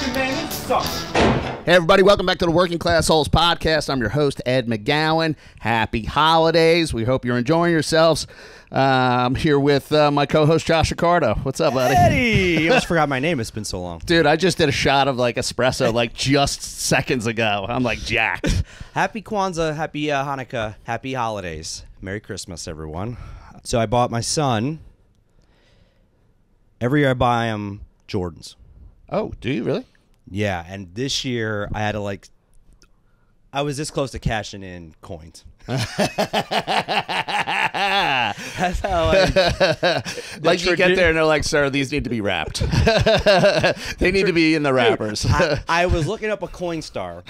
fucking man. This sucks. Hey, everybody, welcome back to the Working Class Holes Podcast. I'm your host, Ed McGowan. Happy holidays. We hope you're enjoying yourselves. Uh, I'm here with uh, my co host, Josh Accardo. What's up, buddy? Eddie! I almost forgot my name. It's been so long. Dude, I just did a shot of like espresso like just seconds ago. I'm like jacked. Happy Kwanzaa, happy uh, Hanukkah, happy holidays. Merry Christmas, everyone. So I bought my son. Every year I buy him Jordans. Oh, do you really? Yeah, and this year I had to like. I was this close to cashing in coins. That's how like you get there and they're like, sir, these need to be wrapped. they need to be in the wrappers. I, I was looking up a Coinstar,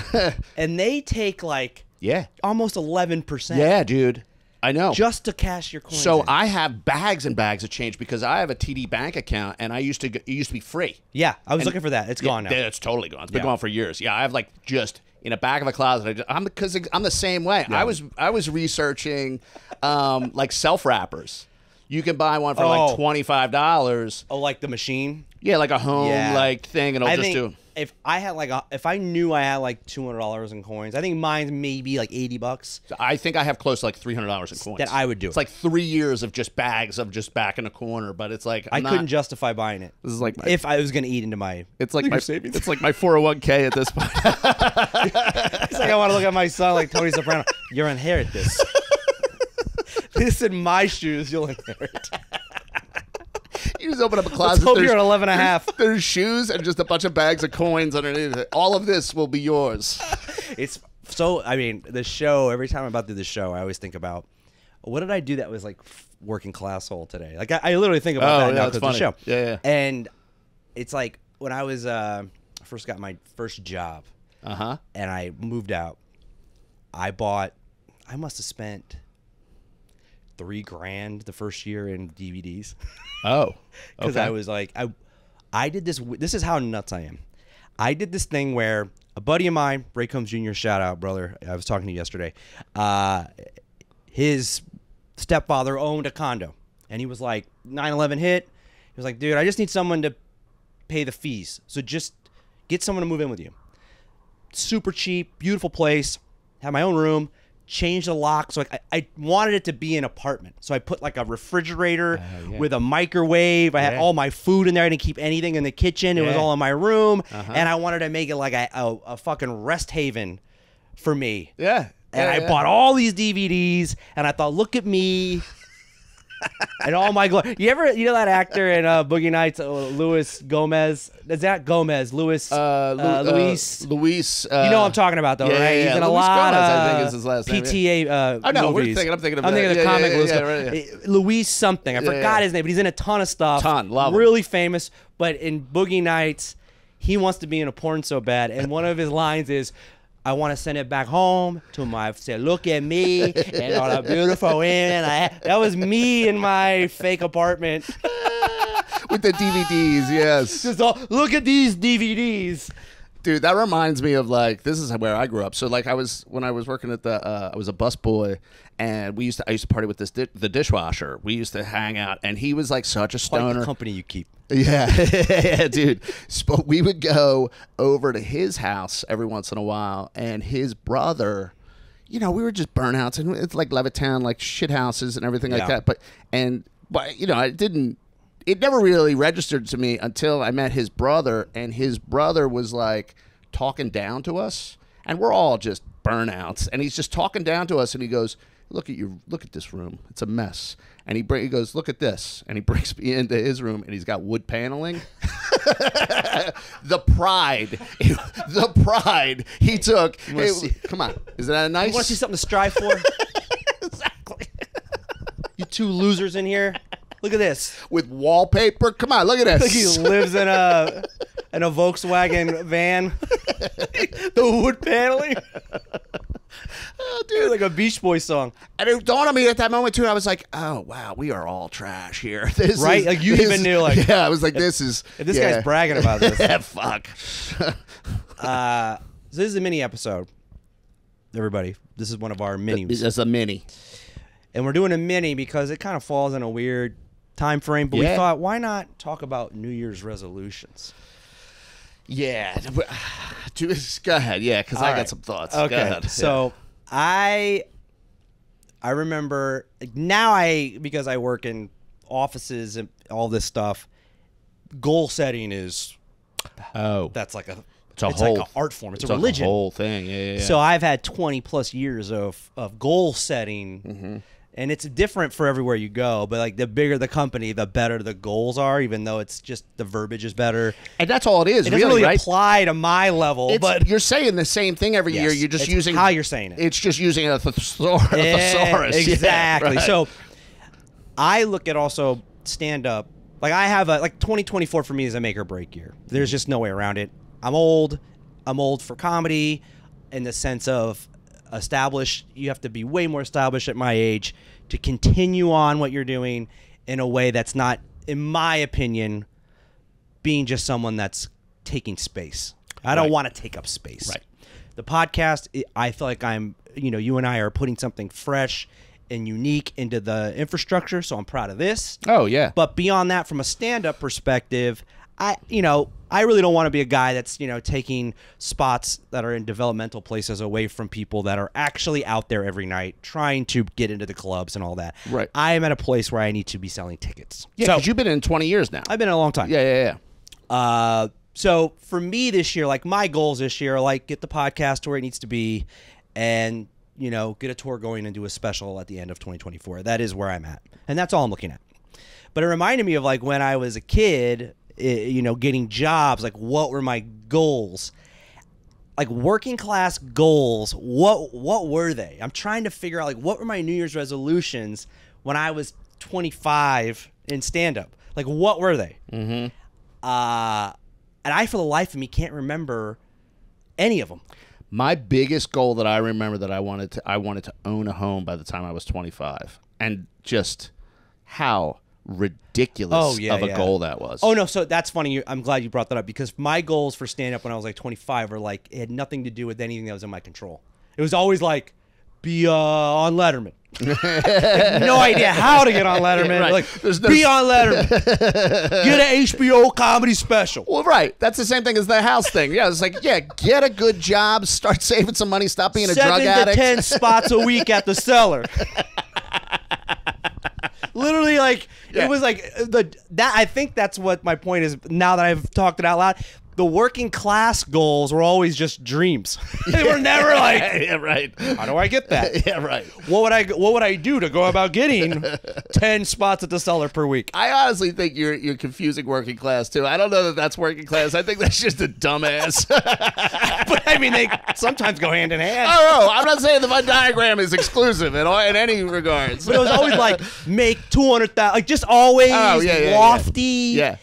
and they take like yeah. almost eleven percent. Yeah, dude. I know. just to cash your coins. so in. I have bags and bags of change because I have a TD bank account and I used to it used to be free. yeah, I was looking for that. It's gone now. It's totally gone. It's been Yeah. gone for years. Yeah, I have like just in a back of a closet. I just, I'm because I'm the same way. I was I was researching um, like self wrappers. You can buy one for Oh. like twenty five dollars. Oh, like the machine. Yeah, like a home Yeah. like thing, and it'll I just do. If I had like a, if I knew I had like two hundred dollars in coins, I think mine's maybe like eighty bucks. I think I have close to like three hundred dollars in coins. That I would do It's it. like three years of just bags of just back in a corner, but it's like I I'm not- couldn't justify buying it. This is like my, if I was gonna eat into my. it's like my savings. it's like my four hundred one k at this point. It's like I want to look at my son like Tony Soprano. You'll inherit this. this in my shoes, you'll inherit. Open up a closet. hope there's- you're at 11 and a half. There's, there's shoes and just a bunch of bags of coins underneath it. All of this will be yours. It's so. I mean, the show. Every time I'm about to do the show, I always think about what did I do that was like working class hole today. Like I, I literally think about Oh, that yeah, now because the show. Yeah, yeah. And it's like when I was uh, first got my first job. Uh huh. and I moved out, I bought. I must have spent three grand the first year in DVDs Oh. because I was like, I, I did this. This is how nuts I am. I did this thing where a buddy of mine, Ray Combs Jr., shout out, brother. I was talking to you yesterday. Uh, his stepfather owned a condo, and he was like, 9/11 hit. He was like, dude, I just need someone to pay the fees. So just get someone to move in with you super cheap, beautiful place. Had my own room. Changed the lock, so like, I, I wanted it to be an apartment. So I put like a refrigerator yeah. with a microwave. I had Yeah. all my food in there. I didn't keep anything in the kitchen. It was all in my room, Uh-huh. and I wanted to make it like a, a, a fucking rest haven for me. Yeah. And I bought all these DVDs, and I thought, look at me. And all my glory. You ever, you know that actor in uh, Boogie Nights, uh, Luis Gomez? Is that Gomez? Luis, Uh, Lu- uh, uh, Luis. Luis. Uh, You know what I'm talking about, though, yeah, right? yeah, He's in yeah. a Luis lot Gomez, of I think is his last name, PTA. Uh, I know, we're movies. thinking- I'm thinking of I'm thinking of the Yeah, comic yeah, Luis yeah, right, yeah. Uh, Luis something. I forgot yeah. his name, but he's in a ton of stuff. Ton, love him. Really famous. But in Boogie Nights, he wants to be in a porn so bad, and one of his lines is. I want to send it back home to my say, look at me and all the beautiful women. I, that was me in my fake apartment. with the DVDs. Yes. Just all, look at these DVDs. Dude, that reminds me of like this is where I grew up. So like I was when I was working at the uh, I was a bus boy, and we used to I used to party with this di- the dishwasher. We used to hang out, and he was like such a stoner. company you keep. Yeah, yeah, dude. But we would go over to his house every once in a while, and his brother, you know, we were just burnouts, and it's like Levittown, like shit houses and everything like that. But and but you know, it didn't. It never really registered to me until I met his brother, and his brother was like talking down to us, and we're all just burnouts, and he's just talking down to us, and he goes. Look at you! Look at this room; it's a mess. And he bring, he goes, "Look at this!" And he brings me into his room, and he's got wood paneling. the pride, the pride he took. see- come on, is that a nice? You want to see something to strive for? exactly. you two losers in here. Look at this. With wallpaper, come on, look at this. Like he lives in a in a Volkswagen van. the wood paneling. Oh, Dude, like a Beach Boys song. And it dawned on me at that moment too. I was like, "Oh wow, we are all trash here." This Right? is- Like, you this- even knew, like, yeah. I was like, "This is." If this yeah. guy's bragging about this. yeah, fuck. Uh, so this is a mini episode. Everybody, this is one of our minis. It's a mini. and we're doing a mini because it kind of falls in a weird time frame. But Yeah. we thought, why not talk about New Year's resolutions? Yeah. Go ahead. Yeah, because I All got some thoughts. Go Okay. ahead. So I I remember now I because I work in offices and all this stuff. Goal setting is oh, that's like a it's a whole like an art form. It's, it's a religion. whole thing. Yeah, yeah, yeah. So I've had 20 plus years of of goal setting. Mm-hmm. And it's different for everywhere you go, but like the bigger the company, the better the goals are. Even though it's just the verbiage is better, and that's all it is. it doesn't really, really right? apply to my level. It's- but you're saying the same thing every year. You're just using how you're saying it. It's just using a Yeah, thesaurus. Yeah, exactly. right. So I look at also stand up. Like I have a like 2024 for me is a make or break year. There's just no way around it. I'm old. I'm old for comedy in the sense of established. You have to be way more established at my age to continue on what you're doing in a way that's not, in my opinion, being just someone that's taking space. I don't Right. want to take up space. Right. The podcast, I feel like I'm, you know, you and I are putting something fresh and unique into the infrastructure, so I'm proud of this. oh yeah, But beyond that, from a stand-up perspective, I, you know, I really don't want to be a guy that's, you know, taking spots that are in developmental places away from people that are actually out there every night trying to get into the clubs and all that. Right. I am at a place where I need to be selling tickets. yeah. So Because you've been in 20 years now. I've been in a long time. yeah, yeah, yeah. Uh, so for me this year, like my goals this year, are like get the podcast to where it needs to be, and you know get a tour going and do a special at the end of 2024. That is where I'm at, and that's all I'm looking at. But it reminded me of like when I was a kid, you know, getting jobs. Like what were my goals? Like working class goals. What what were they? I'm trying to figure out like what were my New Year's resolutions when I was 25 in stand up. Like what were they? uh, and I, for the life of me, can't remember any of them. My biggest goal that I remember that I wanted to I wanted to own a home by the time I was 25, and just how ridiculous Oh, yeah, of a yeah. goal that was. Oh no, so that's funny. I'm glad you brought that up because my goals for stand up when I was like 25 were like it had nothing to do with anything that was in my control. It was always like be uh, on Letterman. Like, no idea how to get on Letterman. Right. Like There's no- be on Letterman. get an HBO comedy special. Well, right. That's the same thing as the house thing. Yeah, it's like, yeah, get a good job, start saving some money, stop being a seven drug to addict. ten spots a week at the cellar. Literally, like Yeah. it was like the that. I think that's what my point is. Now that I've talked it out loud, the working class goals were always just dreams. they were never like, yeah, right. how do I get that? Yeah, right. What would I What would I do to go about getting ten spots at the cellar per week? I honestly think you're you're confusing working class too. I don't know that that's working class. I think that's just a dumbass. But I mean, they sometimes go hand in hand. I don't know. I'm not saying the Venn diagram is exclusive in, all, in any regards. But it was always like make two hundred thousand, like just oh, always Oh, yeah, yeah, yeah. lofty, Yeah.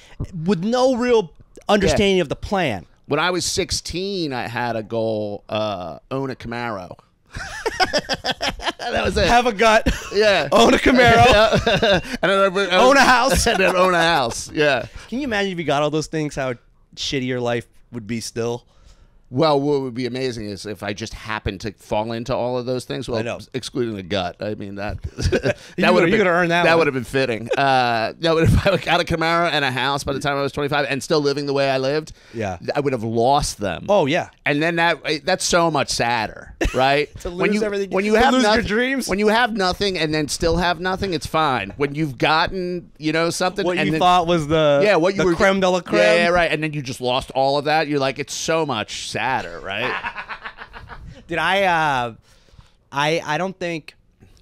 with no real understanding of the plan. when I was 16, I had a goal: uh, own a Camaro. that was it. Have a gut, yeah. own a Camaro, and then, own a house. and then own a house. Yeah. Can you imagine if you got all those things? How shitty your life would be still. Well, what would be amazing is if I just happened to fall into all of those things. Well, I know. excluding the gut. I mean that that would have you been coulda that That would have been fitting. Uh, no, but if I got a Camaro and a house by the time I was 25 and still living the way I lived, Yeah. I would have lost them. Oh yeah, And then that that's so much sadder, right? To when lose you everything- when you to have lose your dreams? when you have nothing and then still have nothing, it's fine. When you've gotten you know something, what you then, thought was the yeah, what you the were creme de la creme. Yeah, yeah, right. And then you just lost all of that. You're like, it's so much sadder, right? Did I? Uh, I I don't think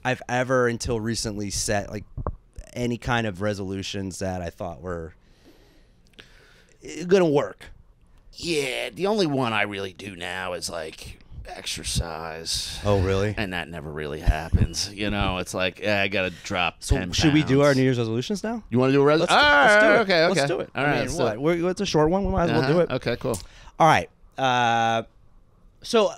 I've ever until recently set like any kind of resolutions that I thought were eh, gonna work. yeah, the only one I really do now is like exercise. Oh really? And that never really happens. You know, it's like yeah, I gotta drop. So 10 should we do our. New Year's resolutions now? You want to do a resolution? Let's, let's do it. Okay, okay. Let's do it. All right, I mean, what? it. We're, it's a short one. We might as well do Uh-huh. it. Okay, cool. All right. Uh, so,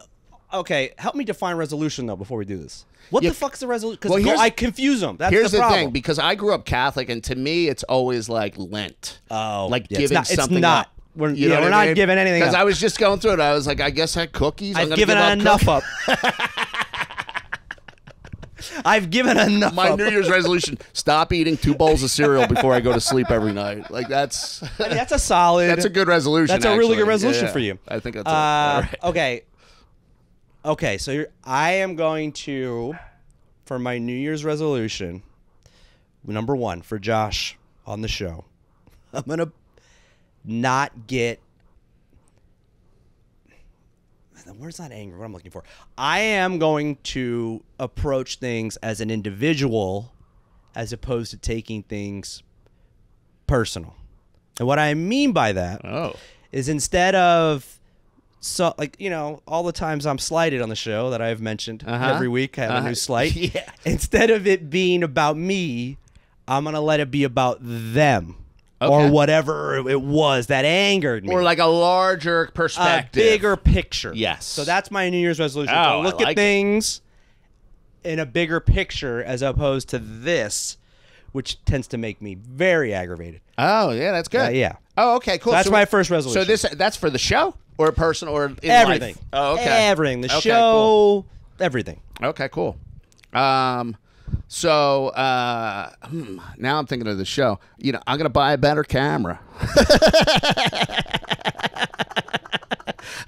okay, help me define resolution though before we do this. What Yeah. the fuck's the resolution? Because here's- I confuse them. That's Here's the the, problem. thing, because I grew up Catholic, and to me, it's always like Lent. Oh, like yeah, it's giving not- it's not. up. We're- You yeah, we're I not mean? giving anything Because. I was just going through it. I was like, I guess I had cookies. I'm I've given give up enough up. I've given enough. My. New Year's resolution: stop eating two bowls of cereal before I go to sleep every night. Like that's I mean, that's a solid. that's a good resolution. That's a really good resolution Yeah, for you. I think that's Uh, right. Okay. Okay, so you're, I am going to, for my New Year's resolution, number one for Josh on the show, I'm gonna not get. The that anger. What I'm looking for. I am going to approach things as an individual, as opposed to taking things personal. And what I mean by that Oh, is instead of so like you know all the times I'm slighted on the show that I've mentioned Uh-huh. every week I have a Uh-huh. new slight. Yeah. Instead of it being about me, I'm gonna let it be about them or whatever it was that angered me. or like a larger a perspective, bigger picture. Yes. So that's my New Year's resolution. Oh, to I look like at it. things in a bigger picture as opposed to this, which tends to make me very aggravated. Oh yeah, that's good. Uh, yeah. Oh okay, cool. So that's So- my first resolution. So this that's for the show or a person or in everything. Life? Oh okay. Everything. The Okay, show. cool. Everything. Okay, cool. Um, so uh, hmm, now I'm thinking of the show. You know, I'm gonna buy a better camera.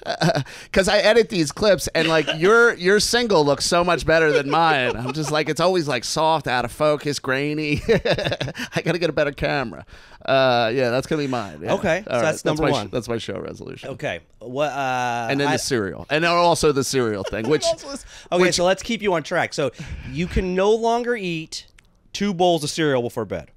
Because I edit these clips and like your your single looks so much better than mine. I'm just like it's always like soft, out of focus, grainy. I gotta get a better camera. Uh, yeah, that's gonna be mine. yeah. Okay, so All that's number my, one. That's my show resolution. Okay. What? Uh, And then I- the cereal, and then also the cereal thing, which Okay, which- so let's keep you on track. So you can no longer eat two bowls of cereal before bed.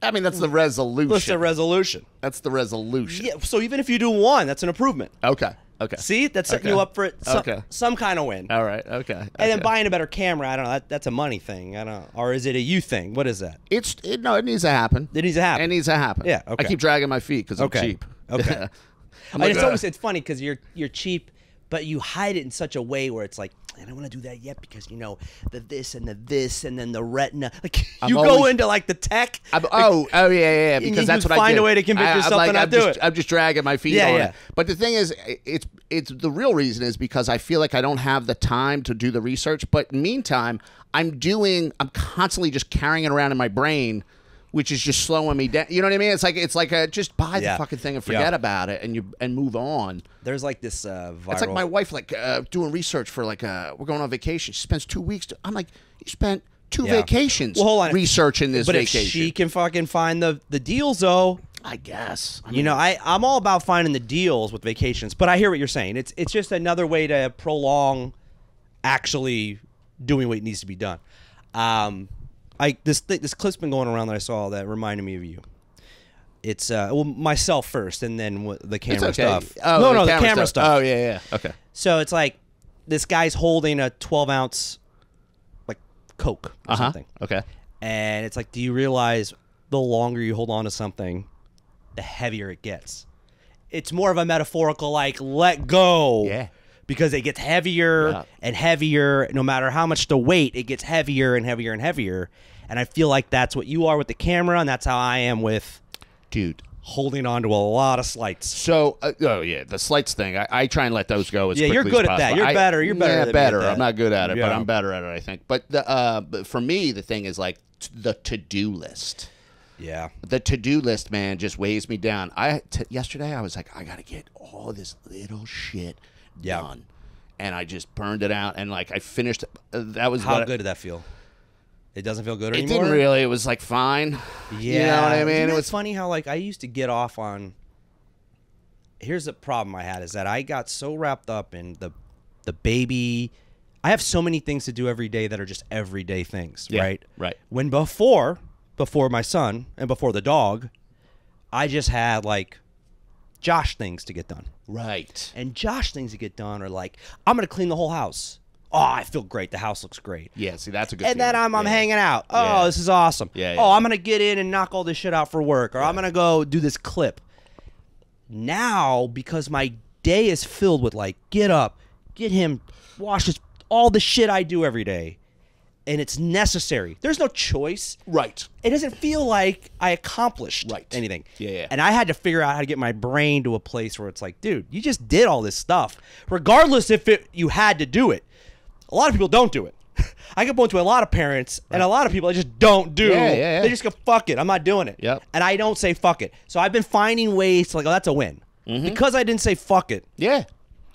I mean that's the resolution. That's the resolution. That's the resolution. Yeah. So even if you do one, that's an improvement. Okay. Okay. See, that's setting Okay. you up for some, Okay. some kind of win. All right. Okay. And then buying a better camera, I don't know. That, that's a money thing. I don't. Or is it a you thing? What is that? It's it, no. It needs to happen. It needs to happen. It needs to happen. Yeah, okay. I keep dragging my feet because I'm Okay. cheap. Okay. I like, it's "Ugh." always it's funny because you're you're cheap, but you hide it in such a way where it's like I don't want to do that yet because you know the this and the this and then the retina. Like I'm you go into like the tech. I'm, oh, oh yeah, yeah, yeah. Because you that's what I find a way to convince I, yourself like, not I'm do just, it. I'm just dragging my feet Yeah, on yeah. it. But the thing is, it's it's the real reason is because I feel like I don't have the time to do the research. But meantime, I'm doing. I'm constantly just carrying it around in my brain. Which is just slowing me down. You know what I mean? It's like it's like a, just buy Yeah. the fucking thing and Yeah. forget about it, and you and move on. There's like this uh, viral. It's like my wife, like uh, doing research for like uh, we're going on vacation. She spends two weeks. To, I'm like, you spent two Yeah. vacations Well, hold on. researching this but vacation. if she can fucking find the the deals though, I guess. I you know, I I'm all about finding the deals with vacations. But I hear what you're saying. It's it's just another way to prolong actually doing what needs to be done. Um, I this th- this clip's been going around that I saw that reminded me of you. It's uh well myself first and then wh- the camera okay. stuff. Oh, no, no, the camera stuff. Oh yeah, yeah. Okay. So it's like this guy's holding a 12 ounce like Coke or Uh huh. something. Okay. And it's like, do you realize the longer you hold on to something, the heavier it gets? It's more of a metaphorical, like, let go. Yeah. Because it gets heavier Yeah. and heavier. No matter how much the weight, it gets heavier and heavier and heavier. And I feel like that's what you are with the camera, and that's how I am with Dude. holding on to a lot of slights. So, uh, oh yeah, the slights thing. I, I try and let those go as Yeah, you're good at that. You're I- better- you're better Yeah, than me at better. I'm not good at it, but I'm better at it. I think. But the uh, but for me, the thing is like t- the to do list. Yeah. The to do list, man, just weighs me down. I t- yesterday I was like, I gotta get all this little shit Yeah. done, and I just burned it out. And like I finished. Uh, that was How good did that feel? It doesn't feel good It anymore. didn't really. It was like fine. Yeah, You know what I mean? It it was funny how like I used to get off on. Here's the problem I had is that I got so wrapped up in the, the baby. I have so many things to do every day that are just everyday things, Yeah, right? right. When before, before my son and before the dog, I just had like Josh things to get done. right. And Josh things to get done are like, I'm gonna clean the whole house. Oh, I feel great. The house looks great. Yeah. See, that's a good. And then. I'm, I'm Yeah. hanging out. Oh, Yeah. this is awesome. Yeah, yeah, oh, yeah. I'm gonna get in and knock all this shit out for work, or I'm gonna go do this clip. Now, because my day is filled with like, get up, get him, wash this, all the shit I do every day, and it's necessary. There's no choice. Right. It doesn't feel like I accomplished Right. anything. Yeah, yeah. And I had to figure out how to get my brain to a place where it's like, dude, you just did all this stuff, regardless if it you had to do it. A lot of people don't do it. I can point to a lot of parents and a lot of people that just don't do. Yeah, yeah, yeah. They just go fuck it. I'm not doing it. Yep. And I don't say fuck it. So I've been finding ways to like, oh, that's a win mm-hmm. because I didn't say fuck it. Yeah.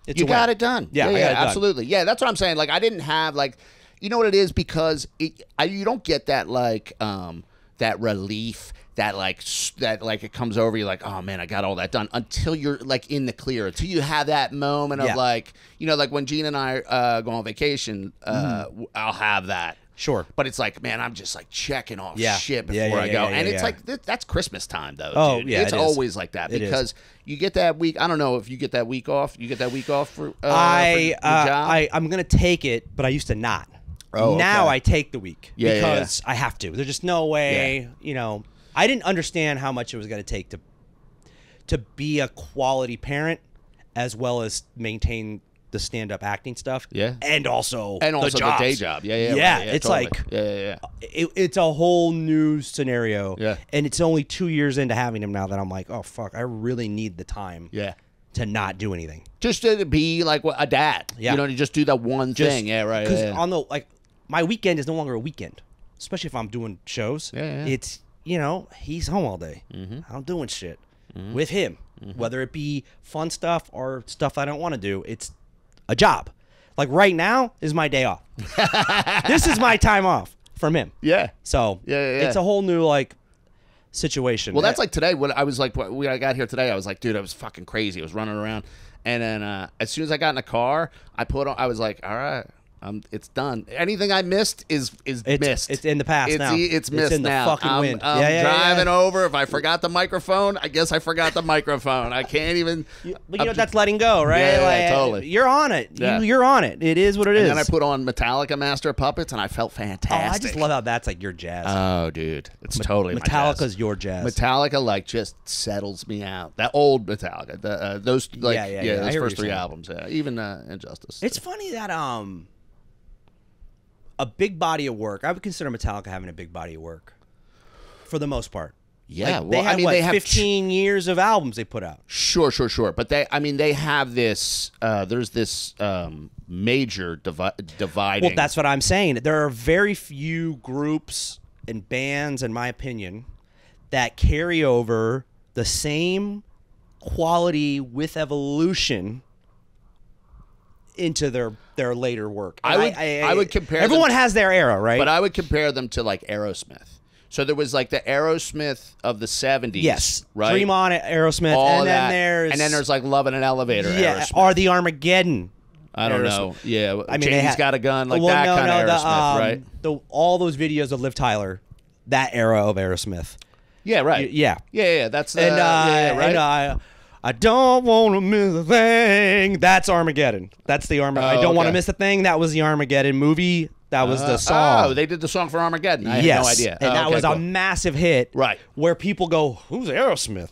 It's you a got win. it done. Yeah, yeah, got it done. absolutely. Yeah, that's what I'm saying. Like I didn't have like, you know what it is because it, I, you don't get that like um that relief that like that like it comes over you like oh man I got all that done until you're like in the clear until you have that moment of like you know like when Gene and I uh, go on vacation uh, w- I'll have that. Sure. But it's like, man, I'm just like checking off Yeah. shit before Yeah, yeah, I go. yeah, and it's yeah. like, th- that's Christmas time, though. Oh, dude. yeah, It's it always like that because you get that week. I don't know if you get that week off. You get that week off for, uh, I, for uh, job? I, I'm gonna take it, but I used to not. Oh, now okay. I take the week Yeah, yeah, yeah. because I have to. There's just no way, you know. I didn't understand how much it was going to take to to be a quality parent as well as maintain the stand-up acting stuff. Yeah. and also and also the, jobs. day job. Yeah, yeah, Yeah, right, it's totally. like- yeah, yeah, yeah. It, it's a whole new scenario. Yeah. and it's only two years into having him now that I'm like, oh fuck, I really need the time. Yeah. to not do anything. Just to be like a dad. Yeah. You know, to just do that one Just- thing. Yeah, right. Because yeah, yeah. on the like, my weekend is no longer a weekend, especially if I'm doing shows. Yeah, yeah. It's you know he's home all day. Mm-hmm. I'm doing shit with him, whether it be fun stuff or stuff I don't want to do. It's a job. Like right now is my day off. this is my time off from him. yeah. So Yeah, yeah, yeah. it's a whole new like situation. Well, that's like today. When I was like, when I got here today, I was like, dude, I was fucking crazy. I was running around, and then uh, as soon as I got in the car, I put on. I was like, all right, um, it's done. Anything I missed is is It's- missed. it's in the past It's, now. e- It's it's missed in the now. fucking I'm, wind. I'm Yeah, yeah, driving yeah. over. If I forgot the microphone, I guess I forgot the microphone. I can't even. But you I'm know just- that's letting go, right? Yeah, like, totally. You're on it. You, you're on it. It is what it is. and then I put on Metallica Master of Puppets, and I felt fantastic. Oh. I just love how that's like your jazz. Oh, dude, it's totally my jazz. Metallica's your jazz. Metallica like just settles me out. That old Metallica, the, uh, those like Yeah, yeah. Those first three albums, yeah, even uh, And Justice. It's funny that um a big body of work. I would consider Metallica having a big body of work for the most part. yeah. Like, they well, have I mean, what, they have 15 years of albums they put out. Sure, sure, sure. But they, I mean, they have this. Uh, there's this um, major divi- dividing. Well, that's what I'm saying. There are very few groups and bands, in my opinion, that carry over the same quality with evolution into their their later work. I would- I would compare them- Everyone has their era, right? But I would compare them to like Aerosmith. So there was like the Aerosmith of the '70s. yes, right. Dream on it, Aerosmith, All and then that. there's and then there's like Love in an Elevator. yeah, Aerosmith. or the Armageddon. I don't Aerosmith. know. Yeah, I mean, ha- got a gun, like well, that no, kind no, of the, Aerosmith, um, right? The, all those videos of Liv Tyler, that era of Aerosmith. Yeah, right. Y- yeah. yeah, yeah. That's uh, and uh, yeah, right. and I, I don't want to miss a thing. That's Armageddon. That's the Armageddon. I Oh, don't want to miss a thing. That was the Armageddon movie. That was Uh, the song. Oh, they did the song for Armageddon. I yes, had no idea. and Oh, that okay, was cool. a massive hit. Right. Where people go, "Who's Aerosmith?"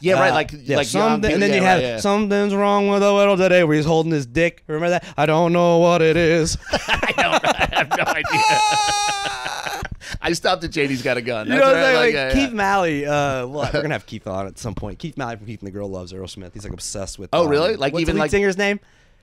yeah, right. Uh, Like yeah, like something, people- and then yeah, you right, have yeah. something's wrong with the little today, where he's holding his dick. Remember that? I don't know what it is. I don't. I have no idea. I stopped at Janie's got a gun. You That's know, right, like, like, like, yeah, Keith yeah. Malley. Uh, well, we're gonna have Keith on at some point. Keith Malley from Keith and the Girl loves Aerosmith. He's like obsessed with. Oh, um, really? Like, what's even, the like- singer's name?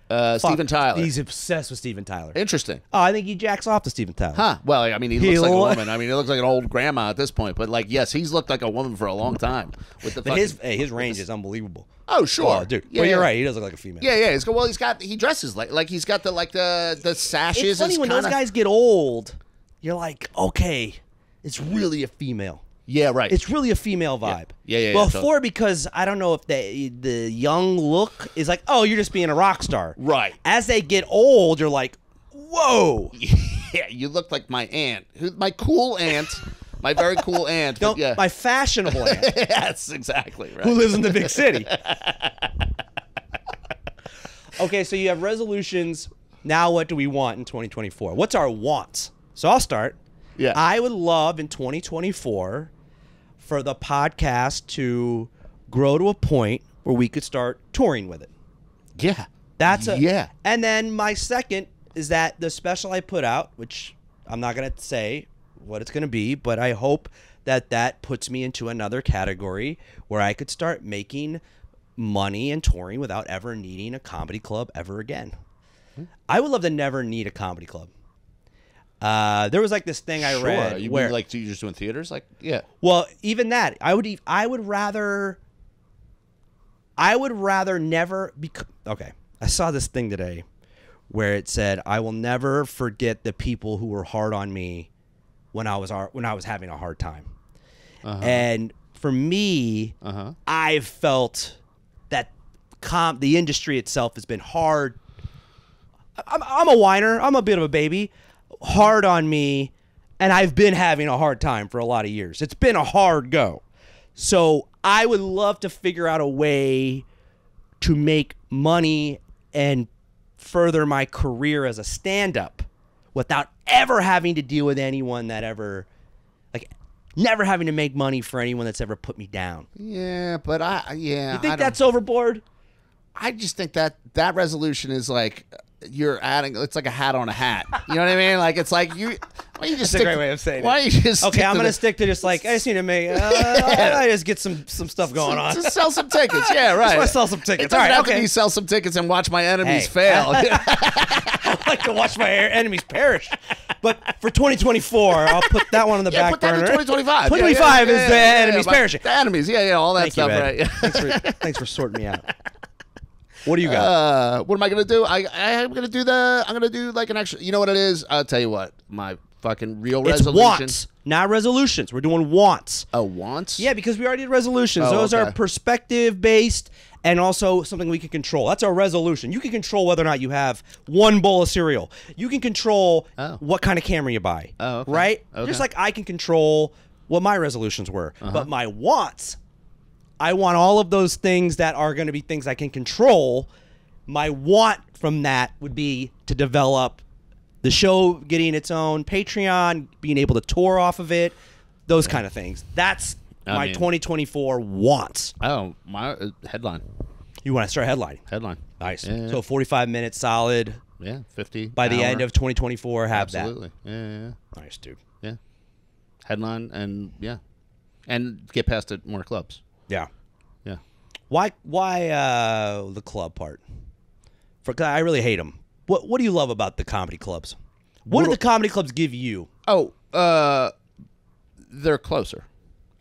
Uh, Fuck. Steven Tyler. He's obsessed with Steven Tyler. Interesting. Oh, I think he jacks off to Steven Tyler. Huh. Well, I mean, he He looks like a woman. I mean, he looks like an old grandma at this point. But like, yes, he's looked like a woman for a long time. With the But fucking- his hey, his range is unbelievable. Oh, sure, Oh, dude. Yeah, well, you're yeah. right. He does look like a female. Yeah, yeah. He's got, well, he's got he dresses like like he's got the like the the sashes. It's funny when kinda, those guys get old. You're like, okay, it's really a female. Yeah, right. It's really a female vibe. Yeah, yeah, yeah, Before, totally. because I don't know if the the young look is like, oh, you're just being a rock star. right. As they get old, you're like, whoa. Yeah, you look like my aunt, who my cool aunt, my very cool aunt. Don't, yeah, My fashionable aunt yes, exactly. Right. who lives in the big city. okay, so you have resolutions. Now, what do we want in 2024? What's our wants? So I'll start. Yeah. I would love in 2024 for the podcast to grow to a point where we could start touring with it. yeah. That's a yeah. And then my second is that the special I put out, which I'm not gonna say what it's gonna be, but I hope that that puts me into another category where I could start making money and touring without ever needing a comedy club ever again. Hmm. I would love to never need a comedy club. Uh, there was like this thing I Sure. read You where, mean like you're just doing theaters? Like, yeah. well, even that, I would, e- I would rather, I would rather never be. Okay, I saw this thing today where it said, "I will never forget the people who were hard on me when I was when I was having a hard time." And for me, Uh-huh. I've felt that com- the industry itself has been hard. I'm, I'm a whiner. I'm a bit of a baby. Hard on me, and I've been having a hard time for a lot of years. It's been a hard go. So I would love to figure out a way to make money and further my career as a stand-up without ever having to deal with anyone that ever like never having to make money for anyone that's ever put me down. Yeah, but I yeah. You think that's overboard? I just think that that resolution is like you're adding. It's like a hat on a hat. You know what I mean? Like it's like you. Why you just That's a great to- way of saying Why it. don't you just Okay, stick I'm gonna the- stick to just like I just need to make. Uh, I just get some some stuff going on. Just sell some tickets. Yeah, right. wanna sell some tickets. It All right, to okay. sell some tickets and watch my enemies Hey. fail. I like to watch my enemies perish. But for 2024, I'll put that one on the yeah, back put that burner. 2025. 2025 Yeah, is yeah, the yeah, yeah, enemies perishing. The enemies. Yeah, yeah, all that Thank stuff. you, right. Thanks, for, thanks for sorting me out. What do you got? Uh, what am I gonna do? I I'm gonna do the. I'm gonna do like an extra. You know what it is? I'll tell you what. My fucking real it's resolution. wants, not resolutions. We're doing wants. Oh, wants. Yeah, because we already did resolutions. Oh, Those are perspective based and also something we can control. That's our resolution. You can control whether or not you have one bowl of cereal. You can control Oh. what kind of camera you buy. Oh, okay. Right? Okay. Just like I can control what my resolutions were. But my wants, I want all of those things that are going to be things I can control. My want from that would be to develop the show getting its own Patreon, being able to tour off of it, those kind of things. That's I my mean- 2024 wants. Oh, my uh, headline. You want to start headlining? Headline. Nice. Yeah. So 45 minutes solid Yeah, fifty by the hour. end of 2024. Have that. Absolutely. Yeah, yeah, yeah. that. Nice, dude. Yeah. Headline and yeah, and get past it more clubs. Yeah. Yeah. Why? Why uh, the club part? For I really hate them. What What do you love about the comedy clubs? What do What- the comedy clubs give you? Oh, uh, they're closer.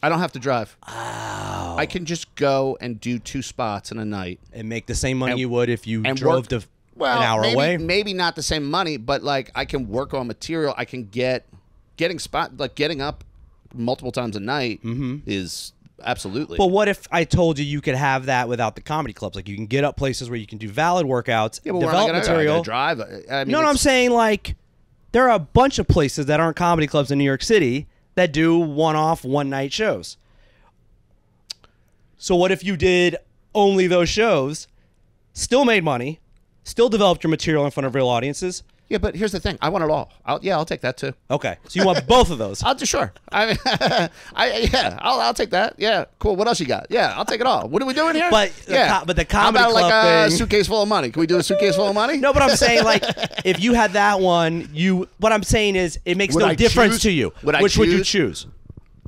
I don't have to drive. Oh. I can just go and do two spots in a night. And make the same money And- you would if you drove to Well, an hour maybe, away. Maybe not the same money, but like I can work on material. I can get getting spot like getting up multiple times a night is absolutely. But what if I told you you could have that without the comedy clubs? Like you can get up places where you can do valid workouts, yeah, but where am I develop gonna- material. drive. Uh, I mean, You know what I'm saying? Like, there are a bunch of places that aren't comedy clubs in New York City that do one-off, one-night shows. So what if you did only those shows, still made money, still developed your material in front of real audiences? Yeah, but here's the thing. I want it all. I'll, yeah, I'll take that too. Okay, so you want both of those? I'll do sure. I, mean, I yeah, I'll, I'll take that. Yeah, cool. What else you got? Yeah, I'll take it all. What are we doing here? But the yeah, co- but the How comedy about like club a thing- suitcase full of money? Can we do a suitcase full of money? No, but I'm saying like if you had that one, you. What I'm saying is it makes Would no I difference choose- to you. would I Which would you choose? choose?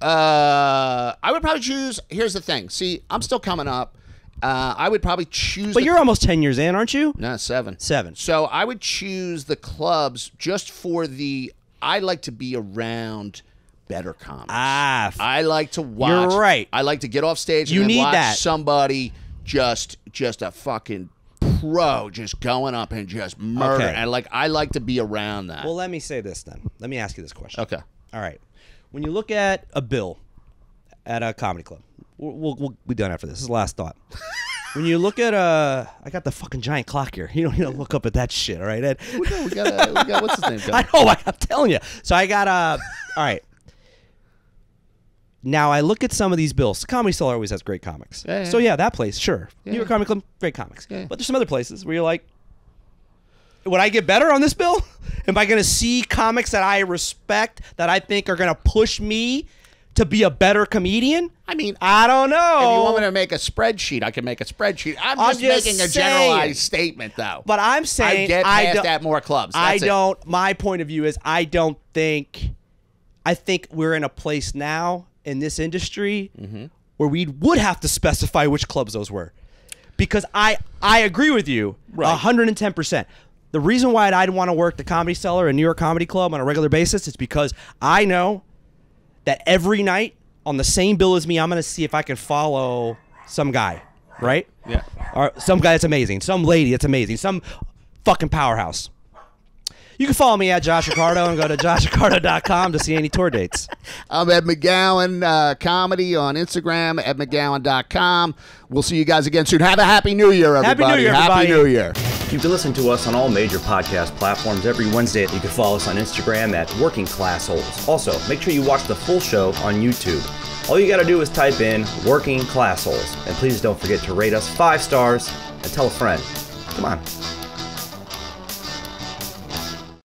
Uh, I would probably choose. Here's the thing. See, I'm still coming up. Uh, I would probably choose. But you're almost ten years in, aren't you? no seven. Seven. So I would choose the clubs just for the. I like to be around better comics. Ah, f- I like to watch. You're right. I like to get off stage. You then need watch that. Somebody just, just a fucking pro, just going up and just murder. Okay. And like, I like to be around that. Well, let me say this then. Let me ask you this question. okay. All right. When you look at a bill at a comedy club, we'll, we'll, we'll be done after this. This is the last thought. when you look at uh, I got the fucking giant clock here. You don't need to look up at that shit, all right, Ed? We got, we got, we got what's his name? I know. I- I'm telling you. So I got a. all right. Now I look at some of these bills. Comedy Cellar always has great comics. Yeah, yeah. So yeah, that place, sure. New York Yeah. Comedy Club, great comics. Yeah. But there's some other places where you're like, would I get better on this bill? Am I going to see comics that I respect that I think are going to push me to be a better comedian? I mean, I don't know. If you want me to make a spreadsheet, I can make a spreadsheet. I'm I'm just, just making a saying. generalized statement, though. But I'm I saying get I past don't- that more clubs. I That's it. don't. My point of view is I don't think. I think we're in a place now in this industry Mm-hmm. where we would have to specify which clubs those were, because I I agree with you hundred and ten percent. the reason why I'd want to work the Comedy Cellar and New York Comedy Club on a regular basis is because I know that every night on the same bill as me, I'm going to see if I can follow some guy, right? Yeah. Or some guy that's amazing, some lady that's amazing, some fucking powerhouse. You can follow me at Josh Accardo and go to joshaccardo.com to see any tour dates. I'm Ed McGowan uh, Comedy on Instagram, at edmcgowan.com. We'll see you guys again soon. Have a happy new year, Happy New everybody. Year, Happy everybody. New Year. You can listen to us on all major podcast platforms every Wednesday. You can follow us on Instagram at Working Class Holes. Also, make sure you watch the full show on YouTube. All you got to do is type in Working Class Holes. And please don't forget to rate us five stars and tell a friend. Come on.